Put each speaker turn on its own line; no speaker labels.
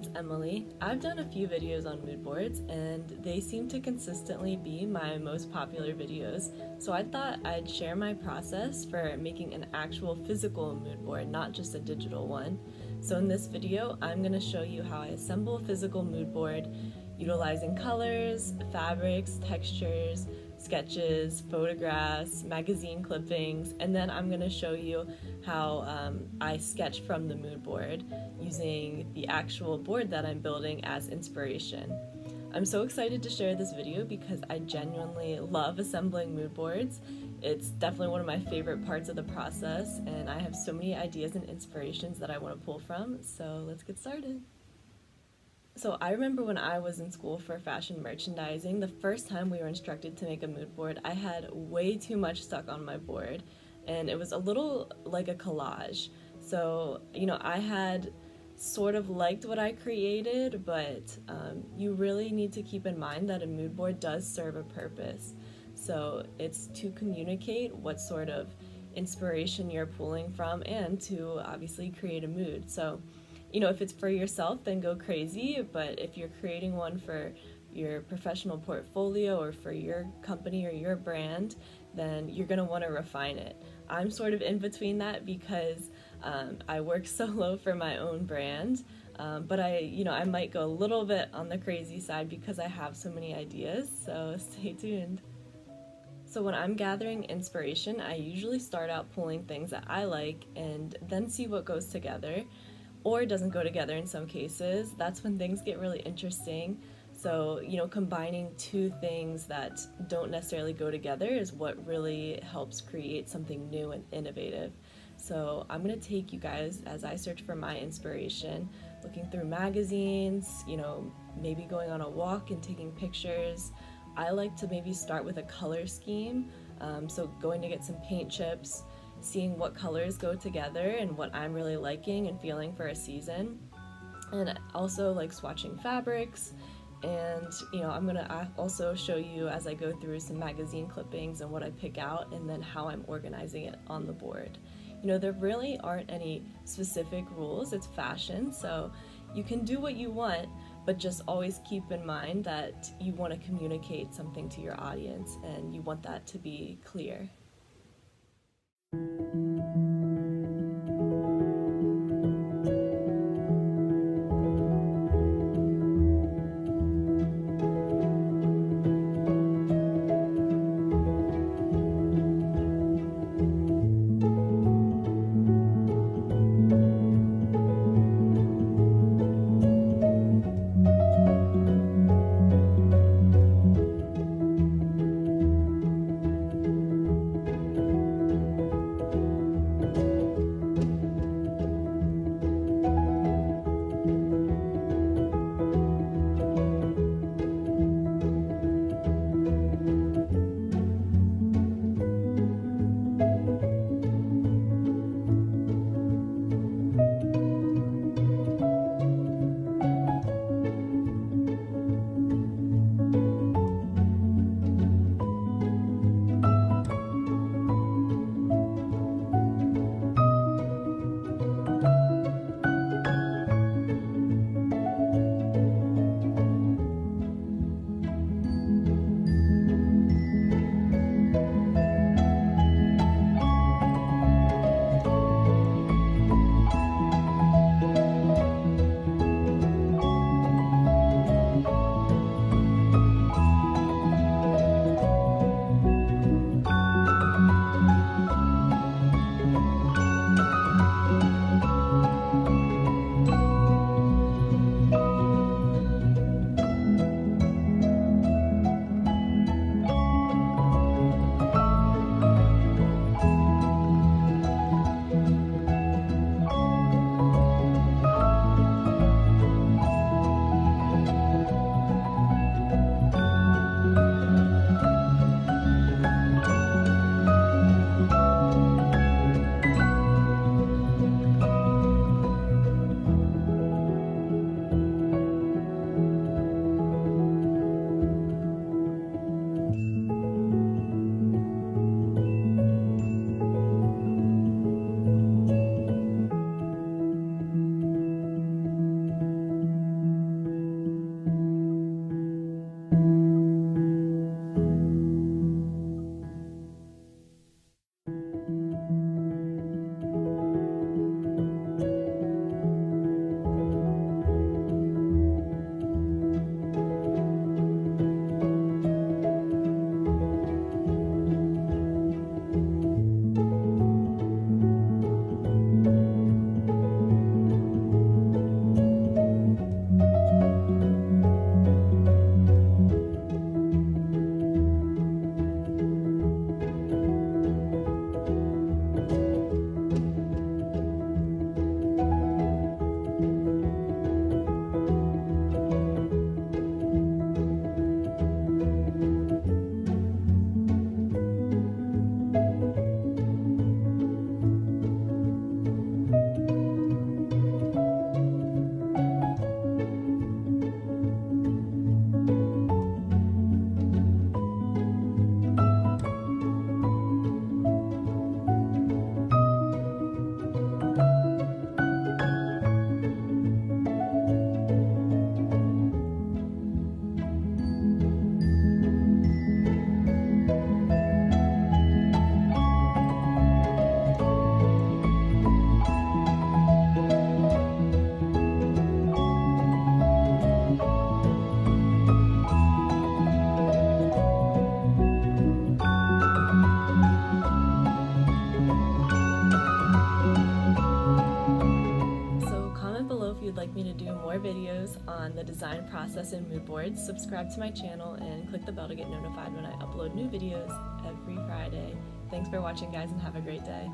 it's Emily. I've done a few videos on mood boards and they seem to consistently be my most popular videos, so I thought I'd share my process for making an actual physical mood board, not just a digital one. So in this video, I'm going to show you how I assemble a physical mood board utilizing colors, fabrics, textures, sketches, photographs, magazine clippings, and then I'm going to show you how um, I sketch from the mood board using the actual board that I'm building as inspiration. I'm so excited to share this video because I genuinely love assembling mood boards. It's definitely one of my favorite parts of the process and I have so many ideas and inspirations that I want to pull from, so let's get started. So I remember when I was in school for fashion merchandising, the first time we were instructed to make a mood board, I had way too much stuck on my board and it was a little like a collage. So, you know, I had sort of liked what I created, but um, you really need to keep in mind that a mood board does serve a purpose. So it's to communicate what sort of inspiration you're pulling from and to obviously create a mood. So you know, if it's for yourself, then go crazy. But if you're creating one for your professional portfolio or for your company or your brand, then you're going to want to refine it. I'm sort of in between that because um, I work solo for my own brand. Um, but I, you know, I might go a little bit on the crazy side because I have so many ideas. So stay tuned. So when I'm gathering inspiration, I usually start out pulling things that I like and then see what goes together or doesn't go together in some cases, that's when things get really interesting. So, you know, combining two things that don't necessarily go together is what really helps create something new and innovative. So, I'm going to take you guys as I search for my inspiration, looking through magazines, you know, maybe going on a walk and taking pictures. I like to maybe start with a color scheme. Um, so, going to get some paint chips, seeing what colors go together and what I'm really liking and feeling for a season. And also like swatching fabrics and you know I'm gonna also show you as I go through some magazine clippings and what I pick out and then how I'm organizing it on the board. You know there really aren't any specific rules, it's fashion so you can do what you want but just always keep in mind that you want to communicate something to your audience and you want that to be clear. on the design process and mood boards, subscribe to my channel, and click the bell to get notified when I upload new videos every Friday. Thanks for watching, guys, and have a great day.